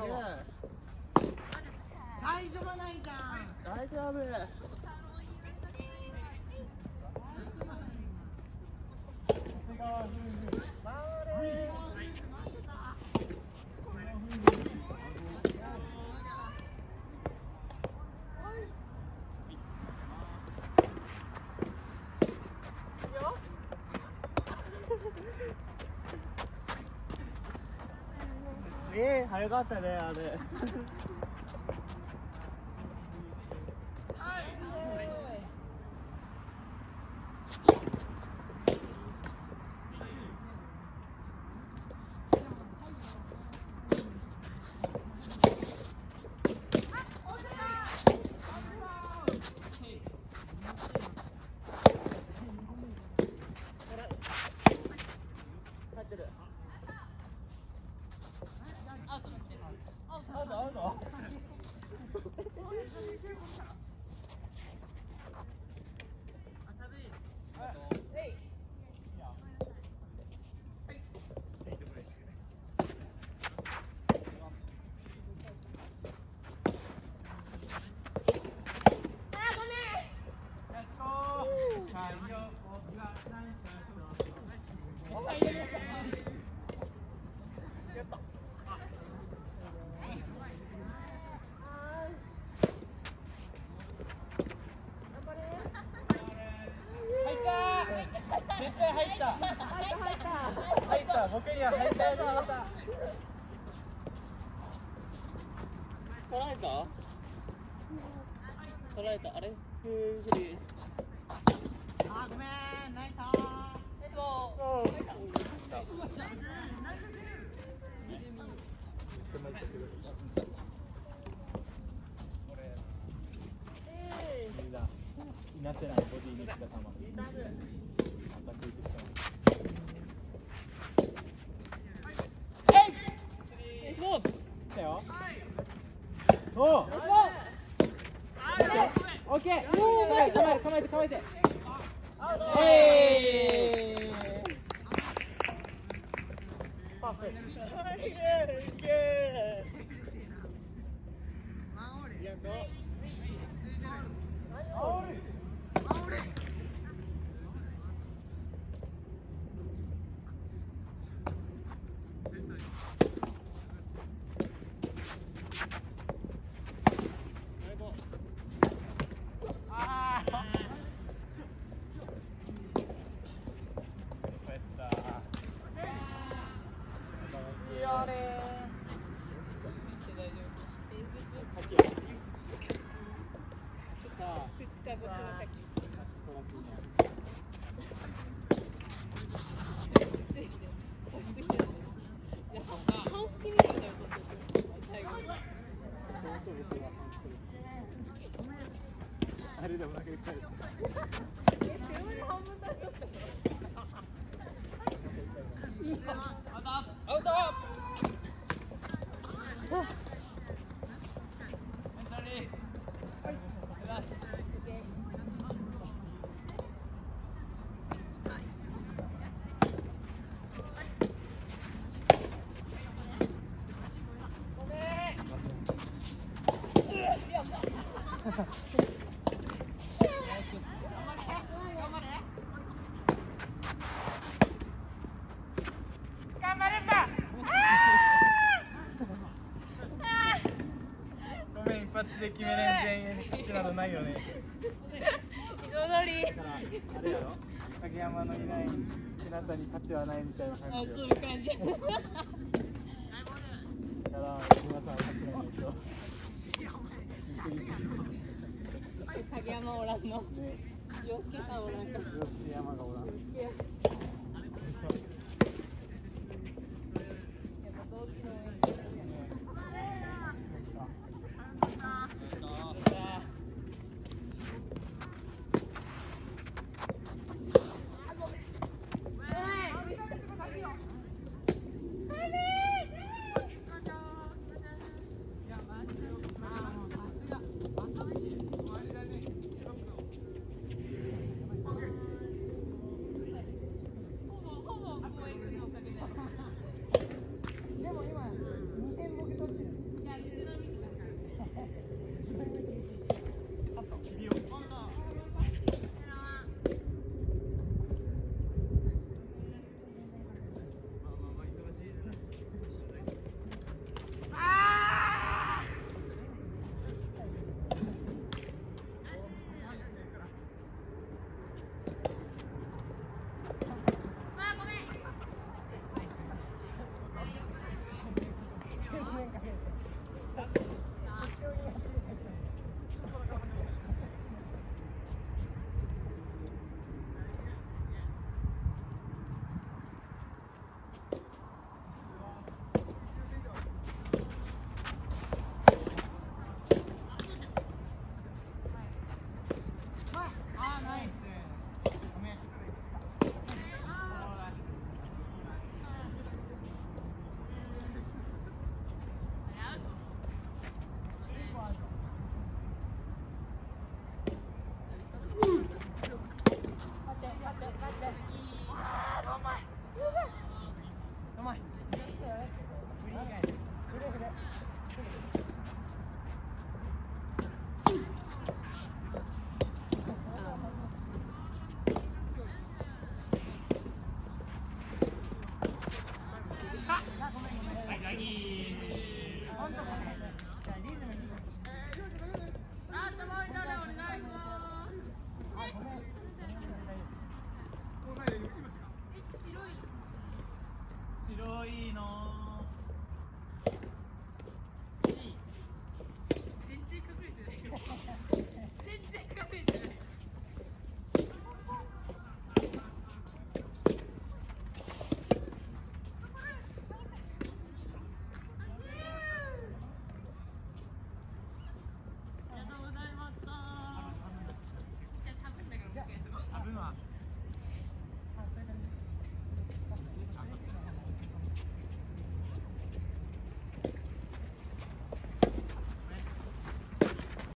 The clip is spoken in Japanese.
大丈夫ないじゃん。大丈夫ええ早かったねあれ捉えた？捉えた？あれ？ふーフリーあごめんナイスいなせないボディに血がたた食いてしまう。来たよ。そう。オッケー。構えて構えて構えて構えて。えー。パーフェクト。イエーイイエーイ。やった。あーいいよれさああれでも投げたい。アウト。ごめん一発で決めれん全員勝ちないよね。彩り。だからあれやろ影山のいない日向に価値はないみたいなあ感じよそういう感じ。だから皆さん勝ちないとびっくりする影山おらんの。ね。洋介さんおらんか。よし山がおらん